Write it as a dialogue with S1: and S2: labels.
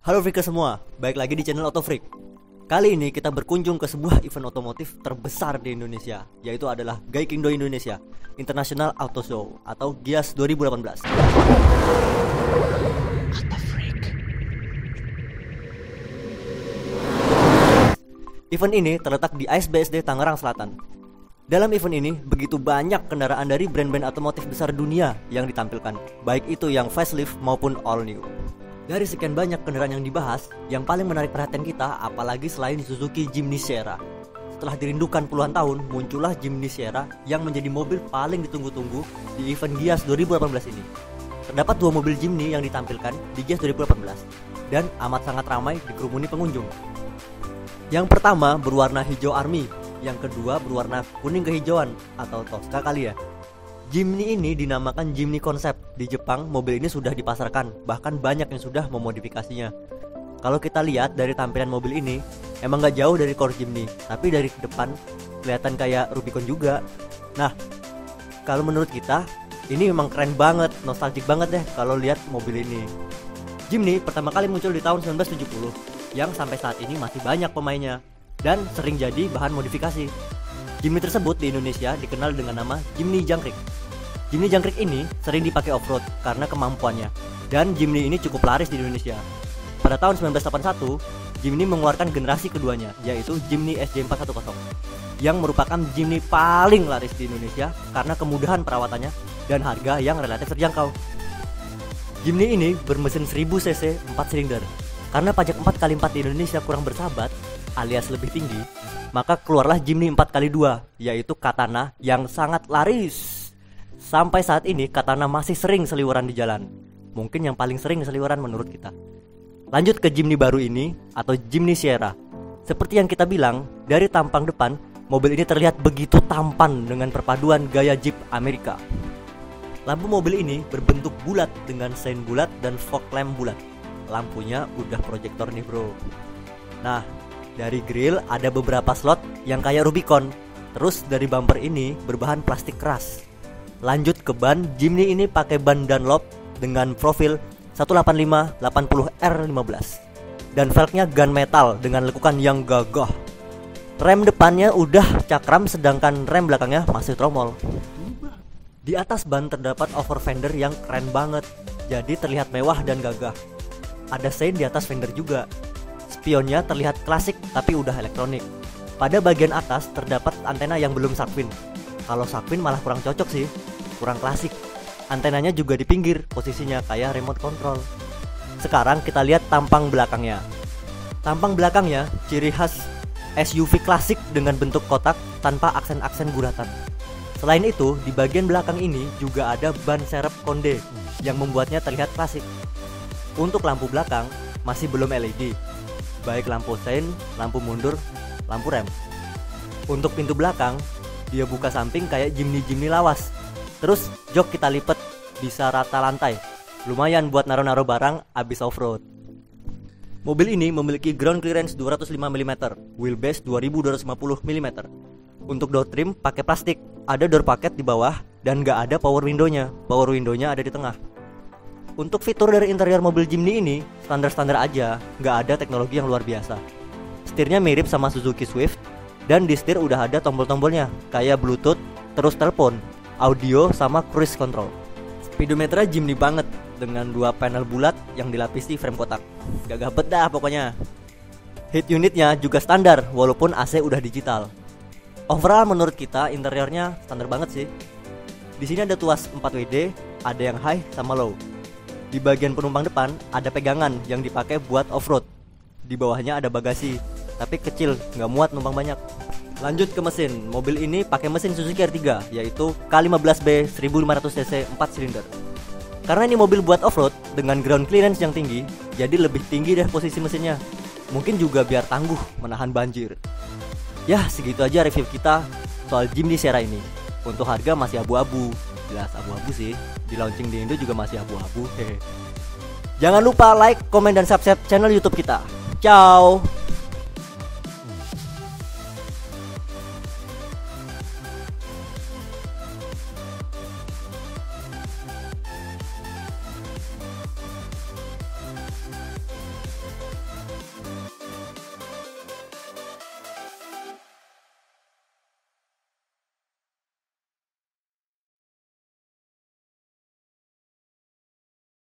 S1: Halo Freaker semua, baik lagi di channel Auto Freak. Kali ini kita berkunjung ke sebuah event otomotif terbesar di Indonesia, yaitu adalah Gaikindo Indonesia International Auto Show atau GIAS 2018. Event ini terletak di ASBSD Tangerang Selatan. Dalam event ini, begitu banyak kendaraan dari brand-brand otomotif besar dunia yang ditampilkan, baik itu yang facelift maupun all new. Dari sekian banyak kendaraan yang dibahas, yang paling menarik perhatian kita apalagi selain Suzuki Jimny Sierra. Setelah dirindukan puluhan tahun, muncullah Jimny Sierra yang menjadi mobil paling ditunggu-tunggu di event Gias 2018 ini. Terdapat dua mobil Jimny yang ditampilkan di Gias 2018 dan amat sangat ramai dikerumuni pengunjung. Yang pertama berwarna hijau army, yang kedua berwarna kuning kehijauan atau Tosca kali ya. Jimny ini dinamakan Jimny Concept. Di Jepang, mobil ini sudah dipasarkan, bahkan banyak yang sudah memodifikasinya. Kalau kita lihat dari tampilan mobil ini, emang gak jauh dari core Jimny, tapi dari depan kelihatan kayak Rubicon juga. Nah, kalau menurut kita, ini memang keren banget, nostalgic banget deh kalau lihat mobil ini. Jimny pertama kali muncul di tahun 1970 yang sampai saat ini masih banyak pemainnya dan sering jadi bahan modifikasi. Jimny tersebut di Indonesia dikenal dengan nama Jimny Jangkrik. Jimny Jangkrik ini sering dipakai off-road karena kemampuannya dan Jimny ini cukup laris di Indonesia. Pada tahun 1981, Jimny mengeluarkan generasi keduanya yaitu Jimny SJ410 yang merupakan Jimny paling laris di Indonesia karena kemudahan perawatannya dan harga yang relatif terjangkau. Jimny ini bermesin 1000 cc 4 silinder karena pajak 4x4 di Indonesia kurang bersahabat alias lebih tinggi, maka keluarlah Jimny 4x2 yaitu Katana yang sangat laris. Sampai saat ini Katana masih sering seliweran di jalan. Mungkin yang paling sering seliweran menurut kita. Lanjut ke Jimny baru ini atau Jimny Sierra. Seperti yang kita bilang, dari tampang depan, mobil ini terlihat begitu tampan dengan perpaduan gaya Jeep Amerika. Lampu mobil ini berbentuk bulat dengan sein bulat dan fog lamp bulat lampunya udah proyektor nih bro Nah dari grill ada beberapa slot yang kayak Rubicon Terus dari bumper ini berbahan plastik keras Lanjut ke ban, Jimny ini pakai ban Dunlop dengan profil 185-80R15 Dan velgnya gun metal dengan lekukan yang gagah. Rem depannya udah cakram sedangkan rem belakangnya masih tromol. Di atas ban terdapat over fender yang keren banget. Jadi terlihat mewah dan gagah. Ada sein di atas fender juga. Spionnya terlihat klasik tapi udah elektronik. Pada bagian atas terdapat antena yang belum Sharkwin. Kalau Sharkwin malah kurang cocok sih, kurang klasik. Antenanya juga di pinggir, posisinya kayak remote control. Sekarang kita lihat tampang belakangnya. Tampang belakangnya ciri khas SUV klasik dengan bentuk kotak tanpa aksen-aksen guratan. Selain itu, di bagian belakang ini juga ada ban serep konde yang membuatnya terlihat klasik. Untuk lampu belakang masih belum LED, baik lampu sein, lampu mundur, lampu rem. Untuk pintu belakang, dia buka samping kayak Jimny-Jimny lawas. Terus jok kita lipat bisa rata lantai. Lumayan buat naruh-naruh barang abis off-road. Mobil ini memiliki ground clearance 205 mm, wheelbase 2250 mm. Untuk door trim pakai plastik, ada door paket di bawah dan gak ada power window-nya. Power window-nya ada di tengah. Untuk fitur dari interior mobil Jimny ini standar-standar aja, nggak ada teknologi yang luar biasa. Setirnya mirip sama Suzuki Swift dan di setir udah ada tombol-tombolnya kayak Bluetooth, terus telepon, audio sama cruise control. Speedometernya Jimny banget dengan dua panel bulat yang dilapisi frame kotak. Gak gabet dah pokoknya. Heat unitnya juga standar walaupun AC udah digital. Overall menurut kita interiornya standar banget sih. Di sini ada tuas 4WD, ada yang high sama low. Di bagian penumpang depan ada pegangan yang dipakai buat off-road. Di bawahnya ada bagasi, tapi kecil, nggak muat numpang banyak. Lanjut ke mesin, mobil ini pakai mesin Suzuki R3 yaitu K15B 1500cc 4 silinder. Karena ini mobil buat off-road dengan ground clearance yang tinggi, jadi lebih tinggi deh posisi mesinnya. Mungkin juga biar tangguh menahan banjir. Ya, segitu aja review kita soal Jimny Sierra ini. Untuk harga masih abu-abu, jelas abu-abu sih di launching di Indo juga masih abu-abu jangan lupa like komen dan subscribe channel YouTube kita ciao